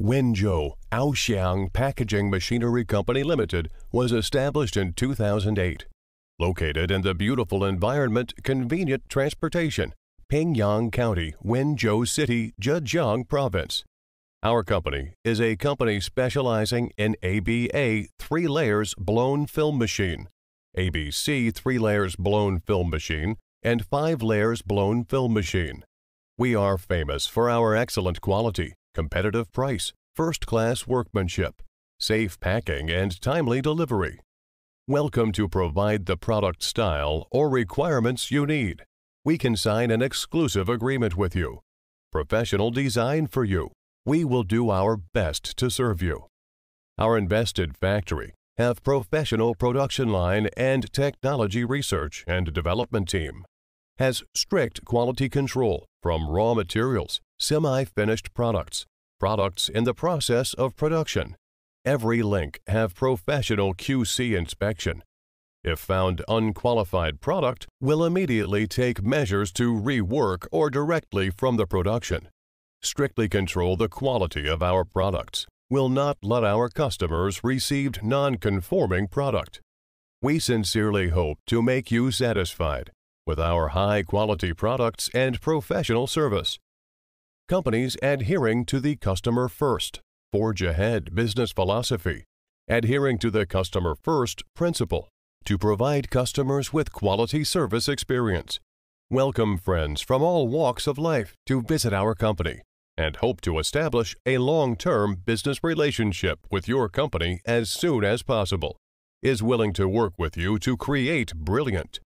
Wenzhou Aoxiang Packaging Machinery Company Limited was established in 2008. Located in the beautiful environment, convenient transportation, Pingyang County, Wenzhou City, Zhejiang Province. Our company is a company specializing in ABA three layers blown film machine, ABC three layers blown film machine, and five layers blown film machine. We are famous for our excellent quality, competitive price, first class workmanship, safe packing, and timely delivery. Welcome to provide the product style or requirements you need. We can sign an exclusive agreement with you. Professional design for you. We will do our best to serve you. Our invested factory have professional production line and technology research and development team. Has strict quality control from raw materials, semi-finished products, products in the process of production. Every link have professional QC inspection. If found unqualified product, will immediately take measures to rework or directly from the production strictly control the quality of our products, will not let our customers receive non-conforming product. We sincerely hope to make you satisfied with our high-quality products and professional service. Companies adhering to the customer first, forge ahead business philosophy, adhering to the customer first principle to provide customers with quality service experience. Welcome friends from all walks of life to visit our company and hope to establish a long-term business relationship with your company as soon as possible. Is willing to work with you to create brilliant,